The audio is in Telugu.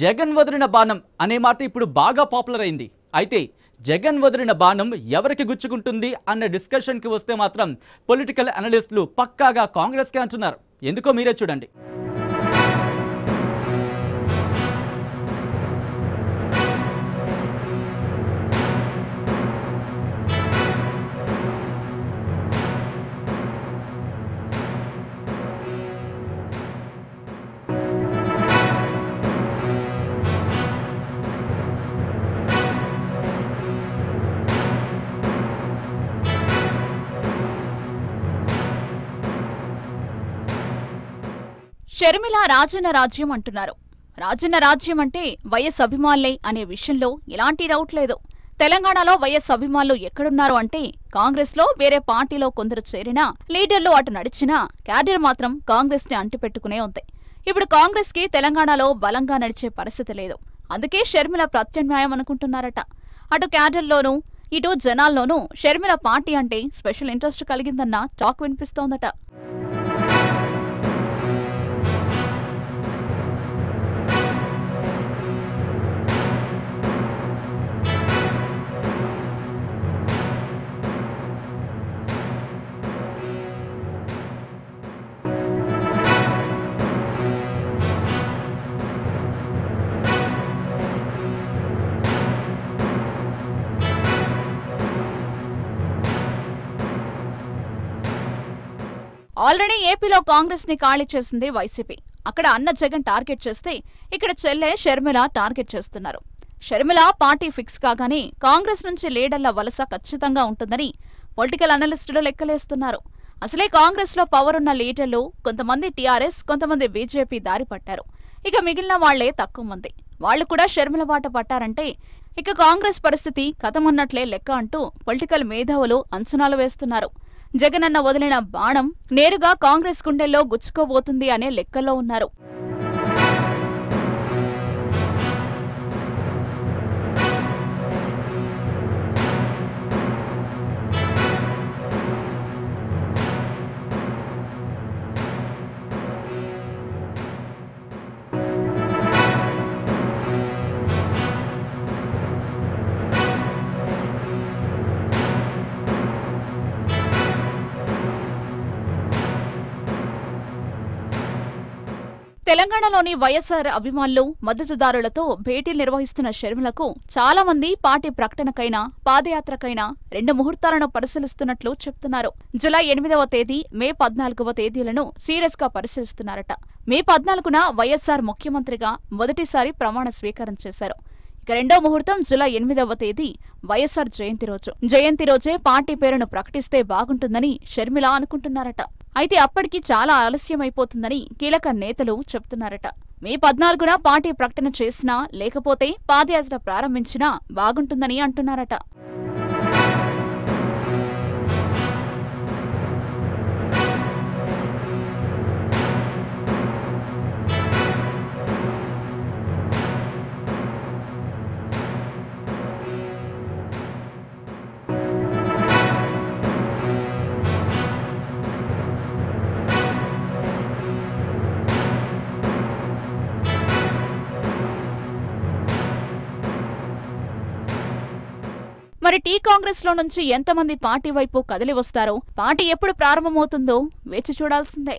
జగన్ వదిలిన బాణం అనే మాట ఇప్పుడు బాగా పాపులర్ అయింది. అయితే జగన్ వదిలిన బాణం ఎవరికి గుచ్చుకుంటుంది అన్న డిస్కషన్కి వస్తే మాత్రం పొలిటికల్ అనలిస్టులు పక్కాగా కాంగ్రెస్కే అంటున్నారు. ఎందుకో మీరే చూడండి. షర్మిల రాజన్న రాజ్యం అంటున్నారు. రాజన్న రాజ్యం అంటే వైఎస్ అభిమానులే అనే విషయంలో ఎలాంటి డౌట్ లేదు. తెలంగాణలో వైఎస్ అభిమానులు ఎక్కడున్నారు అంటే కాంగ్రెస్లో వేరే పార్టీలో కొందరు చేరినా లీడర్లు అటు నడిచినా క్యాడర్ మాత్రం కాంగ్రెస్ని అంటిపెట్టుకునే ఉంది. ఇప్పుడు కాంగ్రెస్కి తెలంగాణలో బలంగా నడిచే పరిస్థితి లేదు. అందుకే షర్మిల ప్రత్యామ్నాయం అనుకుంటున్నారట. అటు క్యాడర్లోనూ ఇటు జనాల్లోనూ షర్మిల పార్టీ అంటే స్పెషల్ ఇంట్రెస్ట్ కలిగిందన్న టాక్ వినిపిస్తోందట. ఆల్రెడీ ఏపీలో కాంగ్రెస్ని ఖాళీ చేసింది వైసీపీ. అక్కడ అన్న జగన్ టార్గెట్ చేస్తే ఇక్కడ చెల్లె షర్మిల టార్గెట్ చేస్తున్నారు. షర్మిల పార్టీ ఫిక్స్ కాగానే కాంగ్రెస్ నుంచి లీడర్ల వలస ఖచ్చితంగా ఉంటుందని పొలిటికల్ అనలిస్టులు లెక్కలేస్తున్నారు. అసలే కాంగ్రెస్లో పవర్ ఉన్న లీడర్లు కొంతమంది టీఆర్ఎస్ కొంతమంది బీజేపీ దారి పట్టారు. ఇక మిగిలిన వాళ్ళే తక్కువ మంది. వాళ్ళు కూడా షర్మిల బాట పట్టారంటే ఇక కాంగ్రెస్ పరిస్థితి కథమన్నట్లే లెక్క అంటూ పొలిటికల్ మేధావులు అంచనాలు వేస్తున్నారు. జగనన్న వదిలిన బాణం నేరుగా కాంగ్రెస్ గుండెల్లో గుచ్చుకోబోతుంది అనే లెక్కల్లో ఉన్నారు. తెలంగాణలోని వైఎస్సార్ అభిమానులు మద్దతుదారులతో భేటీలు నిర్వహిస్తున్న షర్మిలకు చాలా మంది పార్టీ ప్రకటనకైనా పాదయాత్రకైనా రెండు ముహూర్తాలను పరిశీలిస్తున్నట్లు చెప్తున్నారు. జులై ఎనిమిదవ తేదీ మే పద్నాలుగవ తేదీలను సీరియస్గా పరిశీలిస్తున్నారట. మే పద్నాలుగున వైఎస్సార్ ముఖ్యమంత్రిగా మొదటిసారి ప్రమాణ స్వీకారం చేశారు. ఇక రెండో ముహూర్తం జులై ఎనిమిదవ తేదీ వైఎస్సార్ జయంతి రోజు. జయంతి రోజే పార్టీ పేరును ప్రకటిస్తే బాగుంటుందని షర్మిల అనుకుంటున్నారట. అయితే అప్పటికి చాలా ఆలస్యమైపోతుందని కీలక నేతలు చెప్తున్నారట మే పద్నాలుగున పార్టీ ప్రకటన చేసినా లేకపోతే పాదయాత్ర ప్రారంభించినా బాగుంటుందని అంటున్నారట. మరి టీ కాంగ్రెస్లో నుంచి ఎంతమంది పార్టీ వైపు కదిలి వస్తారో పార్టీ ఎప్పుడు ప్రారంభమవుతుందో వేచి చూడాల్సిందే.